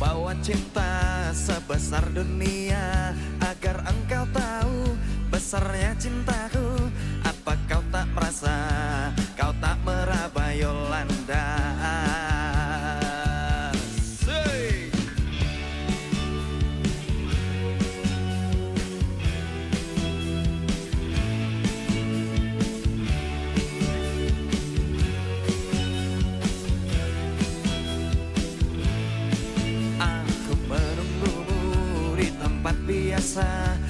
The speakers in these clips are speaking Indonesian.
Bawa cinta sebesar dunia Agar engkau tahu besarnya cintaku. Apa kau tak merasa? Kau tak meraba Yolanda passar.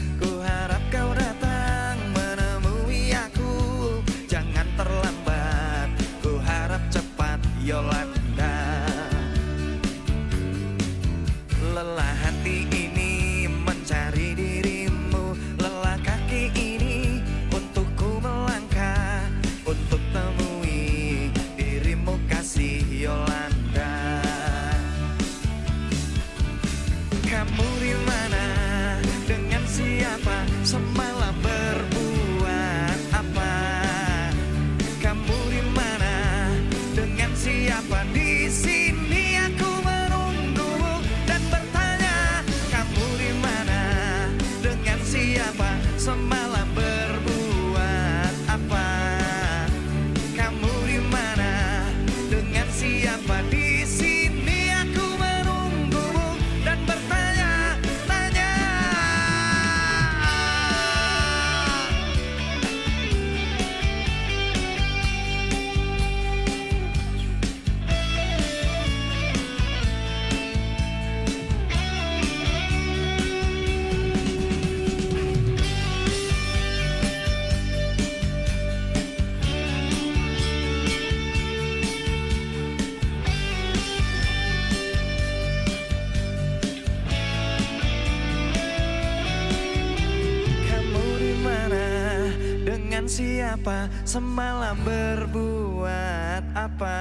Siapa? Semalam berbuat apa?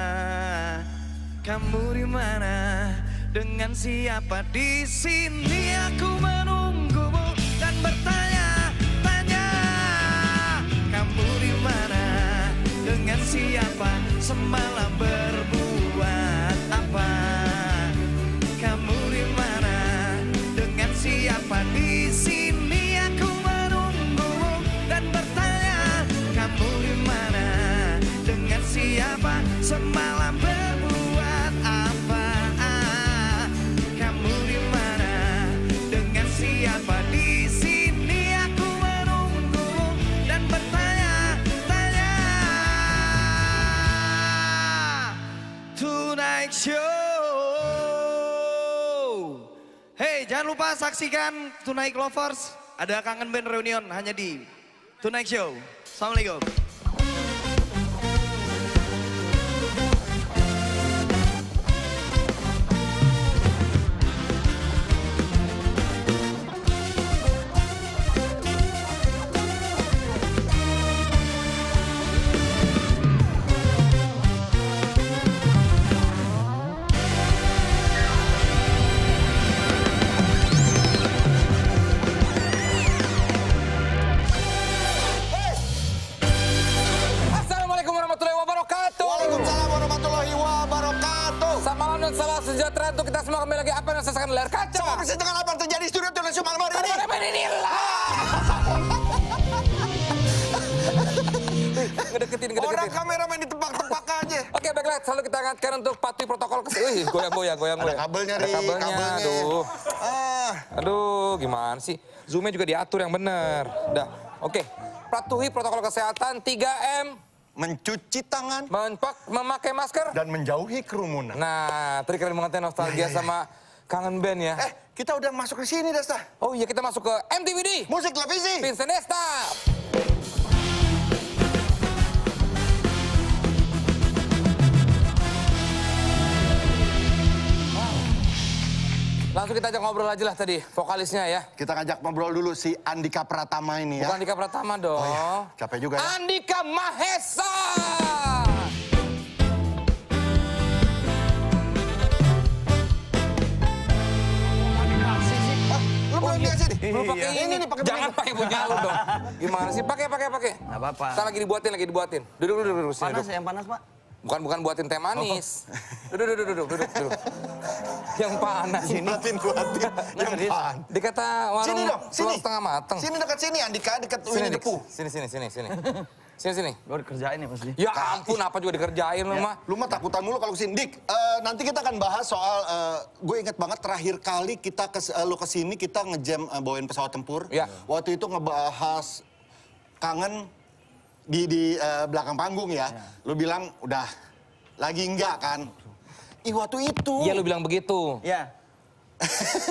Kamu di mana? Dengan siapa? Di sini aku menunggumu dan bertanya-tanya. Kamu di mana? Dengan siapa? Semalam berbuat lupa saksikan Tonight Lovers. Ada kangen band reunion hanya di Tonight Show. Assalamualaikum. Dan salam sejahtera untuk kita semua kembali lagi apa yang saya layar kaca. Sama persis dengan apa yang terjadi di studio Indonesia malam hari ini. Malam ini lah. Ngedeketin, Orang ngedeketin. kameramen ditebak-tebak aja. Oke baiklah, selalu kita angkatkan untuk patuhi protokol kesehatan. Wih, goyang-goyang, goyang-goyang. Ada kabelnya, Ada kabelnya, kabelnya. aduh. Ah, Aduh, gimana sih? Zoomnya juga diatur yang benar. Dah, oke. Patuhi protokol kesehatan 3M, mencuci tangan mempak- memakai masker. dan menjauhi kerumunan. Nah, tadi kalian mengenai nostalgia sama kangen band ya. Eh, kita udah masuk ke sini, Desta. Oh iya, kita masuk ke MTVD. Musik televisi. Vincent Desta. Langsung kita ajak ngobrol aja lah tadi, vokalisnya ya. Kita ngajak ngobrol dulu si Andika Pratama ini ya. Bukan Andika Pratama dong. Oh iya, capek juga ya. Andika Mahesa. Belum? Belum pakai Iya. Ini nih pakai Jangan pakai punya lu dong. Gimana sih? Pakai, pakai, pakai. Nggak apa-apa. Ntar lagi dibuatin, lagi dibuatin. Duduk, duduk, duduk. Sini, Panas duduk. ya, yang panas pak? Bukan bukan buatin teh manis. Duduk, duduk, duduk, duduk, duduk. Yang panas ini. Buatin, buatin. Yang pan. Dikata warung Sini dong, sini. setengah mateng. Sini dekat sini, Andika, dekat Sini, Pooh. Sini, sini, sini, sini. Sini, sini. Gue dikerjain ya pasti. Ya ampun, apa juga dikerjain lu mah. Lu mah takutan mulu kalau ke sini. Dik, eh, nanti kita akan bahas soal, gue inget banget terakhir kali kita kes, eh, lu ke sini, kita ngejam eh, bawain pesawat tempur. Ya. Waktu itu ngebahas kangen di, di eh, belakang panggung ya. Lu bilang udah lagi enggak kan? Ih waktu itu. Iya lu bilang begitu. Ya.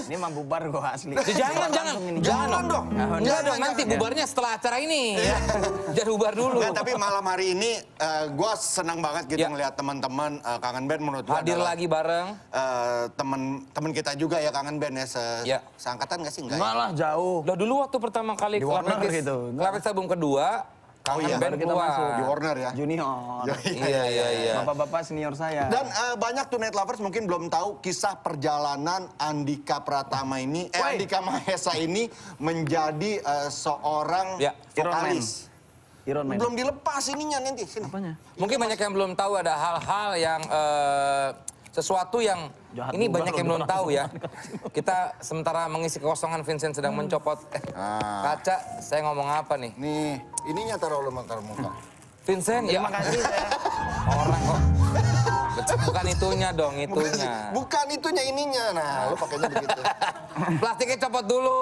ini mah bubar gue asli. Ya, jangan, jangan, ini. Jangan dong. Enggak Jangan, dong, nanti jangan. bubarnya setelah acara ini. Jangan bubar dulu. Nggak, tapi malam hari ini gue senang banget gitu Ya. ngeliat teman-teman eh, kangen band menurut gue Hadir adalah, lagi bareng. eh, temen temen kita juga ya kangen band ya, se Ya. seangkatan gak sih enggak? Enggak ya? lah, jauh. Udah dulu waktu pertama kali Di Warner gitu. Klapis album kedua, kangen iya. band Baru kita masuk. Di Warner ya. Junior. Iya, iya, iya. Bapak-bapak senior saya. Dan eh, banyak tuh net lovers mungkin belum tahu kisah perjalanan Andika Pratama ini, eh. Andika Mahesa ini menjadi eh, seorang Ya, Iron Man. vokalis. Iron Man. Belum dilepas ininya nanti sini. Apanya? Mungkin banyak yang belum tahu ada hal-hal yang eh, sesuatu yang Jahat ini banyak yang belum tahu ya. Kita sementara mengisi kekosongan Vincent sedang mencopot eh, Ah. kaca. Saya ngomong apa nih? Nih, ininya taruh lu taruh muka. Vincent ya Terima kasih saya. orang kok. Bukan itunya dong, itunya. Bukan itunya ininya. Nah, lu pakainya begitu. Plastiknya copot dulu.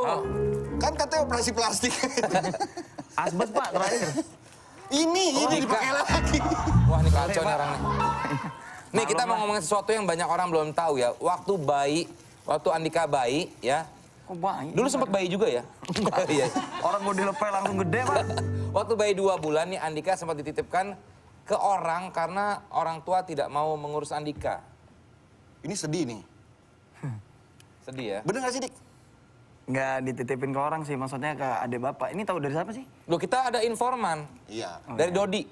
Kan katanya operasi plastik. Asbes pak terakhir. ini, ini Andika. dipakai lagi. Wah ini kacau nih orang nih. Nih kita mau ngomongin sesuatu yang banyak orang belum tahu ya. Waktu bayi, waktu Andika bayi ya. Kok baik? Dulu sempat bayi juga ya? Iya. Orang gue dilepel langsung gede pak. Waktu bayi dua bulan nih Andika sempat dititipkan ke orang karena orang tua tidak mau mengurus Andika. Ini sedih nih. Sedih ya. Bener gak sih, Dik? Nggak dititipin ke orang sih, maksudnya ke adik bapak. Ini tahu dari siapa sih? Loh kita ada informan Iya. dari Dodi.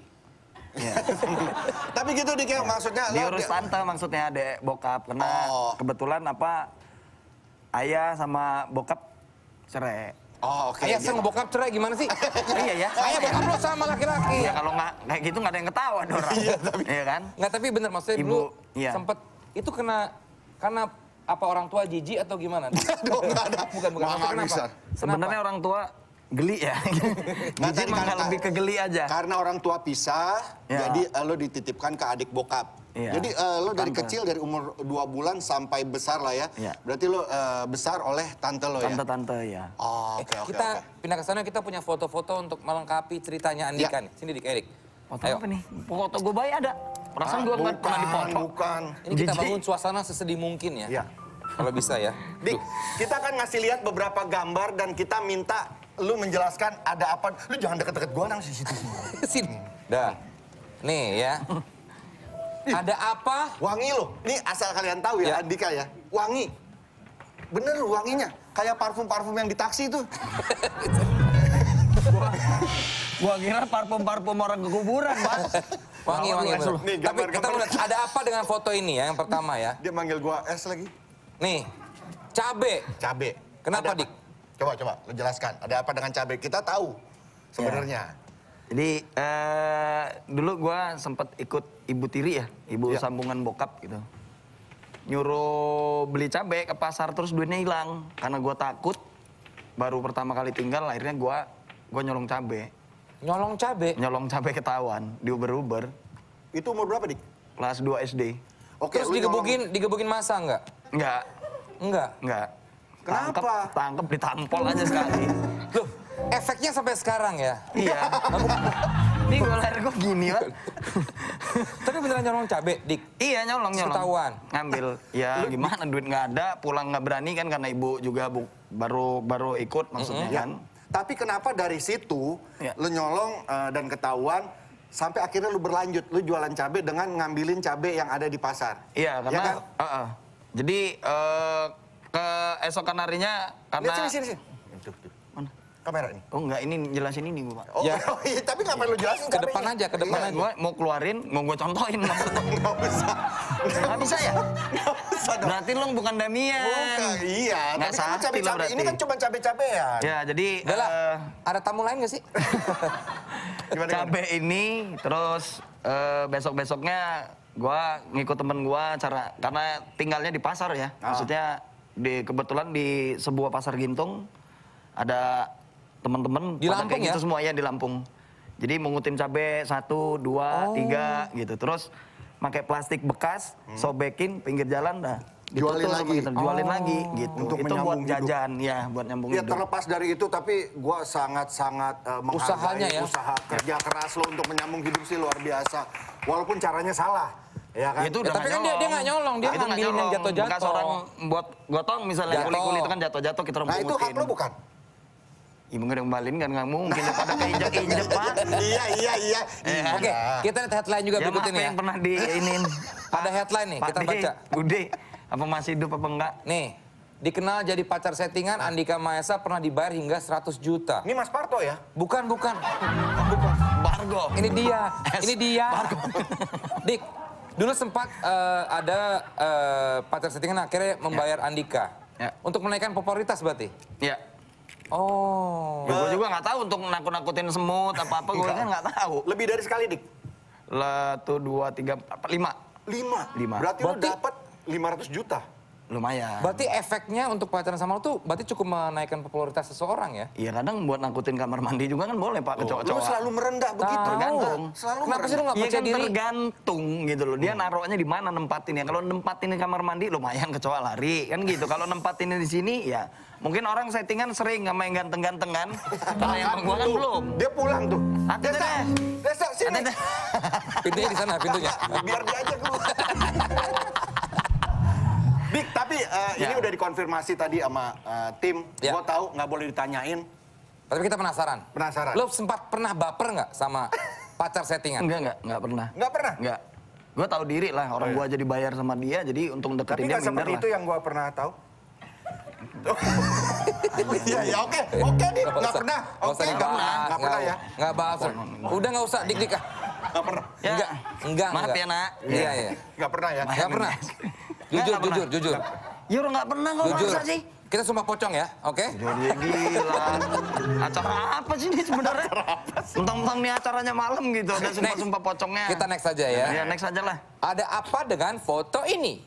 Tapi gitu, Dik, ya. Maksudnya... lo- Diurus tante maksudnya adik bokap. Karena Oh. kebetulan apa, ayah sama bokap cerai. Oh, oke. Ayah sama bokap cerai gimana sih? iya ya. Ayah bokap lo sama laki-laki. Ya kalau nggak kayak gitu nggak ada yang ketawa ada orang. Iya, tapi- Iya kan? Nggak tapi bener maksudnya Ibu, dulu iya. sempet itu kena karena apa orang tua jijik atau gimana? Aduh, nggak ada. Bukan bukan. Maksudnya nggak bisa. Sebenarnya orang tua geli ya. Emang karena- lebih ke geli aja. Karena orang tua pisah, Ya. jadi eh, lo dititipkan ke adik bokap. Iya. Jadi eh, lo dari Tante. kecil dari umur dua bulan sampai besar lah ya. Iya. Berarti lo eh, besar oleh tante lo ya. Tante-tante ya. Oh, Eh, oke oke kita oke. pindah ke sana kita punya foto-foto untuk melengkapi ceritanya Andika Ya. nih. Sini dik Erik. Foto Ayo. apa nih? Foto gue bayi ada. Perasaan gue nggak pernah bukan, dipoto. bukan. Ini kita bangun suasana sesedih mungkin ya. Iya. Kalau bisa ya. Dik, kita akan ngasih lihat beberapa gambar dan kita minta lu menjelaskan ada apa. Lu jangan deket-deket gua nang situ. Sini. Dah. Nih ya. Ada apa? Wangi lo. Nih asal kalian tahu ya, Ya. Andika ya. Wangi. Bener wanginya. Kayak parfum-parfum yang di taksi itu. Gua kira parfum-parfum orang ke kuburan, Pak. Wangi, wangi. Lu. Nih, Tapi gambar- kita gambar. mau lihat ada apa dengan foto ini ya yang pertama ya. Dia manggil gua es lagi. Nih. Cabe. Cabe. Kenapa? Dik? Coba, coba, lu jelaskan. Ada apa dengan cabe? Kita tahu sebenarnya. Jadi eh, dulu gua sempet ikut ibu tiri ya, ibu Ya. sambungan bokap gitu. Nyuruh beli cabai ke pasar terus duitnya hilang karena gua takut. Baru pertama kali tinggal akhirnya gua gua nyolong cabai. Nyolong cabe. Nyolong cabai ketahuan di Uber-Uber Itu umur berapa, Dik? kelas 2 SD. Oke, Terus digebukin, digebukin masa enggak? Enggak, Enggak. enggak. Kenapa? Tangkep, tangkep ditampol aja sekali. Loh, efeknya sampai sekarang ya. iya. Ini gua lahir gua gini, Pak. Tapi beneran nyolong cabe, Dik. Iya nyolong nyolong. Ketahuan. Ngambil. Ya gimana duit nggak ada, pulang nggak berani kan karena ibu juga bu, baru baru ikut maksudnya Ya. kan. Tapi kenapa dari situ Ya. lu nyolong eh, dan ketahuan sampai akhirnya lu berlanjut, lu jualan cabe dengan ngambilin cabe yang ada di pasar. Iya karena. kan? Heeh. Jadi eh, keesokan harinya karena. Lihat sini sini sini. Tuh, tuh. Mana? Kamera ini. Oh enggak, ini jelasin ini gua pak. Oh, Ya. oh iya, tapi ngapain lu jelasin Ke depan aja, ke depan Iya, aja. Gua mau keluarin, mau gua contohin maksudnya. Nggak usah. Nggak bisa ya? Nggak usah dong. Berarti lu bukan Damian. Bukan, iya. Nggak Tapi kan lo cabe-cabe. berarti. Ini kan cuma cabe-cabean. Ya jadi. Udah lah, eh, ada tamu lain gak sih? Gimana, cabe ini terus eh, besok-besoknya gua ngikut temen gua cara karena tinggalnya di pasar ya. Ah. Maksudnya di kebetulan di sebuah pasar Gintung ada teman-teman Di Lampung kayak ya? gitu semua ya di Lampung. Jadi mengutin cabe satu, dua, Oh. tiga gitu. Terus pakai plastik bekas, sobekin pinggir jalan dah. Hmm. Jualin lagi? kita, jualin Oh. lagi gitu. Untuk itu buat menyambung hidup. jajan ya, buat nyambung Ya hidup. terlepas dari itu tapi gua sangat-sangat menghargai Usahanya ya. usaha kerja keras lo untuk menyambung hidup sih luar biasa. Walaupun caranya salah. Ya kan? itu Ya, udah tapi kan dia- dia nggak nyolong, dia Nah, itu nggak ngambilin yang nyolong. jatuh-jatuh. Bekas orang buat gotong misalnya kuli-kuli itu kan jatuh-jatuh kita Nah itu hak lo bukan? Ibu nggak kembaliin kan nggak mungkin pada keinjak-injak pak. iya iya iya. Eh, iya. Oke, kita lihat headline juga Ya berikut ini ya. yang pernah diinin. Ada headline nih, Pak kita D, baca. Bude, apa masih hidup apa enggak? Nih, dikenal jadi pacar settingan, Andika Maesa pernah dibayar hingga 100 juta. Ini Mas Parto ya? Bukan, bukan. Bargo. Ini dia, ini dia. Dik, dulu sempat eh, ada eh, pacar settingan akhirnya membayar Andika. Ya. Untuk menaikkan popularitas berarti? Ya. Oh. Ya, gue juga nggak tahu untuk nakut-nakutin semut apa-apa gue kan nggak tahu. Lebih dari sekali dik. Satu, dua, tiga, empat, lima. Lima. Lima. Berarti, lo Berarti- dapat 500 juta. Lumayan. Berarti efeknya untuk pacaran sama lo tuh berarti cukup menaikkan popularitas seseorang ya? Iya kadang buat nakutin kamar mandi juga kan boleh pak Lo kecoa-coa. selalu merendah begitu. Tergantung. Selalu Kenapa sih lo Iya percaya kan diri? tergantung gitu loh. Dia naruhnya di mana nempatinnya. Kalau nempatin di kamar mandi lumayan kecoa lari kan gitu. Kalau nempatinnya di sini ya mungkin orang settingan sering sama yang ganteng-ganteng kan. Kalau yang gua kan belum. Dia pulang tuh. Hati Desa, deh. Desa sini. Pintunya di sana, pintunya. Biar dia aja keluar. Dik, tapi eh, ini Ya. udah dikonfirmasi tadi sama eh, tim. Ya. Gua tahu nggak boleh ditanyain. Tapi kita penasaran. Penasaran. Lo sempat pernah baper nggak sama pacar settingan? Enggak enggak enggak pernah. Nggak pernah? Enggak. Gua tahu diri lah orang gua aja dibayar sama dia jadi untuk Tapi deketin dia nggak minder seperti lah. itu yang gua pernah tahu. Iya, ya oke. Oke, Dik. Nggak pernah. Oke, nggak pernah. Nggak pernah ya. Nggak bahas. Udah nggak usah, dik dik ah. Nggak pernah. Ya. Enggak, enggak, Maaf enggak. ya, Nak. Iya, iya. Nggak pernah ya. Nggak pernah. Jujur, nggak pernah. jujur, jujur. Ya orang nggak pernah kok Jujur. masa sih? Kita sumpah pocong ya, oke? Jadi gila. Acara apa sih ini sebenarnya? Mentang-mentang nih acaranya malam gitu, ada sumpah-sumpah pocongnya. Kita next aja ya. Ya next aja lah. Ada apa dengan foto ini?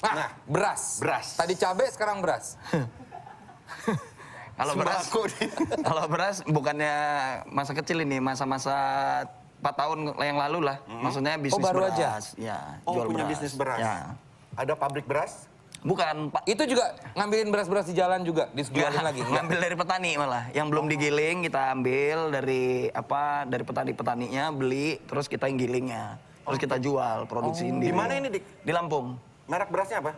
Nah, Nah, beras. beras. Tadi cabai, sekarang beras. Kalau beras, kalau beras bukannya masa kecil ini, masa-masa 4 tahun yang lalu lah. Maksudnya bisnis baru beras. aja? Ya, Oh, jual punya beras. bisnis beras. Ya. Ada pabrik beras? Bukan, Pak. Itu juga ngambilin beras-beras di jalan juga, dijualin lagi. Ngambil dari petani malah. Yang belum digiling kita ambil dari apa? Dari petani-petaninya beli, terus kita yang gilingnya. Terus kita jual, produksi Di sendiri. mana ini, Dik? Di Lampung. Merek berasnya apa?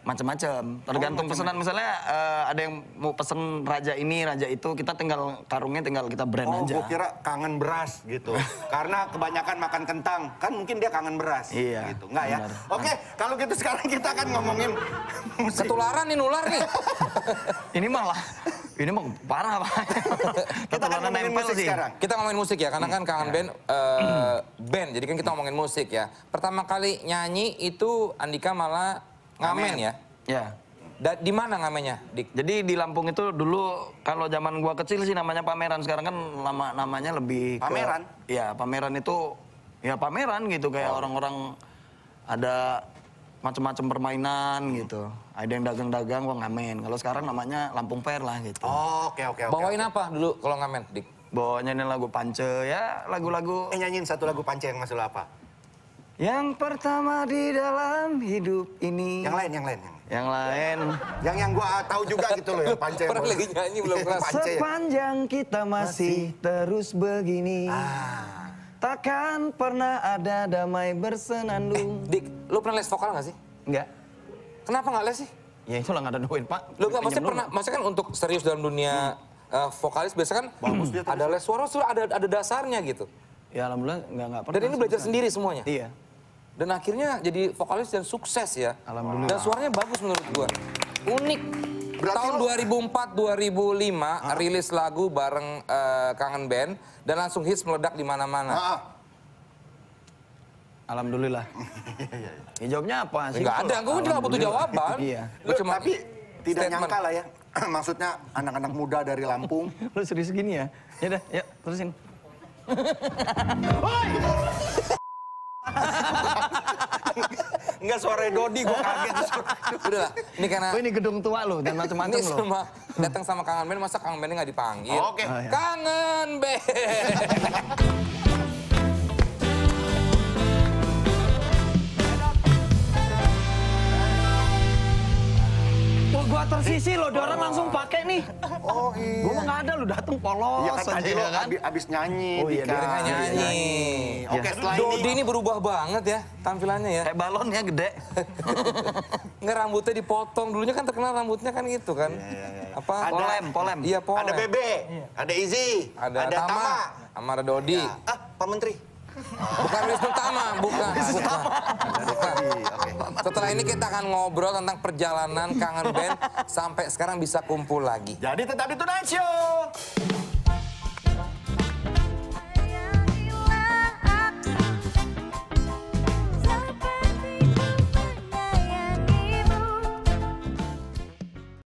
Macam-macam. Tergantung pesanan. Misalnya eh, ada yang mau pesen raja ini, raja itu, kita tinggal karungnya tinggal kita brand Oh, aja. gue kira kangen beras gitu. Karena kebanyakan makan kentang, kan mungkin dia kangen beras. Iya, Gitu. Enggak ya? Oke, kalau gitu sekarang kita akan ngomongin. Ketularan nih, nular nih. Ini malah, ini mah parah pak. Kita akan ngomongin musik sekarang. Kita ngomongin musik ya, karena kan kangen band, eh, band. Jadi kan kita ngomongin musik ya. Pertama kali nyanyi itu Andika malah ngamen, ya. Ya. Da- di mana ngamennya, Dik? Jadi di Lampung itu dulu kalau zaman gua kecil sih namanya pameran. Sekarang kan nama namanya lebih ke- Pameran? Iya, pameran itu ya pameran gitu kayak orang-orang ada macam-macam permainan gitu. Ada yang dagang-dagang gua ngamen. Kalau sekarang namanya Lampung Fair lah gitu. Oh, Oke, oke, oke. Bawain apa dulu kalau ngamen, Dik? Bawa nyanyiin lagu pance ya lagu-lagu Eh, nyanyiin satu lagu panca yang masuk apa? Yang pertama di dalam hidup ini. Yang lain, yang lain. Yang, Yang lain. yang, yang gua tahu juga gitu loh, yang panca. yang Pernah lagi nyanyi belum keras. Ya? Sepanjang kita masih terus begini. Ah. Takkan pernah ada damai bersenandung. Dik, lu pernah les vokal nggak sih? Enggak. Kenapa nggak les sih? Ya itu lah nggak ada duit, Pak. Lu nggak maksudnya pernah, maksudnya kan untuk serius dalam dunia eh, vokalis biasa kan ada les suara, suara ada ada dasarnya gitu. Ya alhamdulillah nggak nggak pernah. Dan ini belajar sendiri semuanya. Iya. Dan akhirnya jadi vokalis dan sukses ya. Alhamdulillah. Dan suaranya bagus menurut gua. Unik. Berarti Tahun lo- 2004-2005 rilis lagu bareng eh, Kangen Band dan langsung hits meledak di mana-mana. Ah, ah. Alhamdulillah. ya jawabnya apa sih? Enggak ada, gua juga butuh jawaban. Iya. Gua Lu, tapi tidak statement. nyangka lah ya. Maksudnya anak-anak muda dari Lampung. Lu serius gini ya? Ya udah, yuk terusin. Enggak suara Dodi, gue kaget. Udah lah, ini karena Oh ini gedung tua loh, dan macam-macam ini loh. semua datang sama kangen band, masa kangen bandnya nggak dipanggil? Oke. Oh, iya. Kangen band. tersisi loh, dia orang langsung pakai nih. Oh iya. Gua mah nggak ada, lu dateng polos Iya kan aja tadi lo ya kan. abis, abis nyanyi. Oh iya, dia Mereka nyanyi. Oke setelah Dodi ini. ini berubah banget ya tampilannya ya. Kayak balonnya gede. Nggak rambutnya dipotong. Dulunya kan terkenal rambutnya kan gitu kan. Apa? Ada- Polem, polem. Iya, polem. Ada Bebe, ada Izzy, Ada, ada Tama, Tama. sama ada Dodi. Ya. Ah, Pak Menteri. Bukan Wisnu Tama, bukan. bukan. Oke. Setelah ini kita akan ngobrol tentang perjalanan kangen band sampai sekarang bisa kumpul lagi. Jadi tetap di Tonight Show.